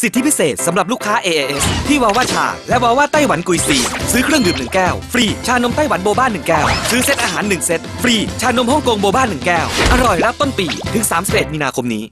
สิทธิพิเศษสำหรับลูกค้า AAS ที่วาว่าชา และวาว่าไต้หวันกุยซี ซื้อเครื่องดื่ม1แก้ว ฟรีชานมไต้หวันโบบ้าน1แก้ว ซื้อเซตอาหาร 1 เซต ฟรีชานมฮ่องกงโบบ้าน1แก้ว อร่อยรับต้นปี ถึง 31 มีนาคมนี้